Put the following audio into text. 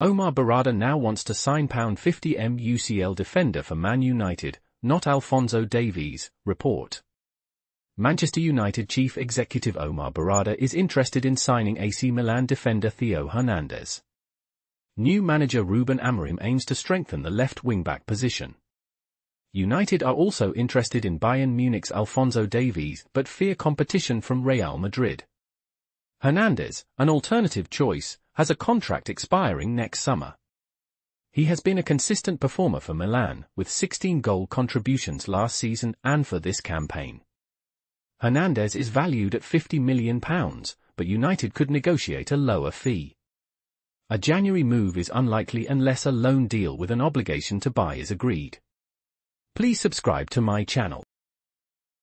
Omar Berrada now wants to sign £50m UCL defender for Man United, not Alphonso Davies, report. Manchester United chief executive Omar Berrada is interested in signing AC Milan defender Theo Hernandez. New manager Ruben Amorim aims to strengthen the left wing-back position. United are also interested in Bayern Munich's Alphonso Davies but fear competition from Real Madrid. Hernandez, an alternative choice, has a contract expiring next summer. He has been a consistent performer for Milan, with 16 goal contributions last season and for this campaign. Hernandez is valued at £50 million, but United could negotiate a lower fee. A January move is unlikely unless a loan deal with an obligation to buy is agreed. Please subscribe to my channel.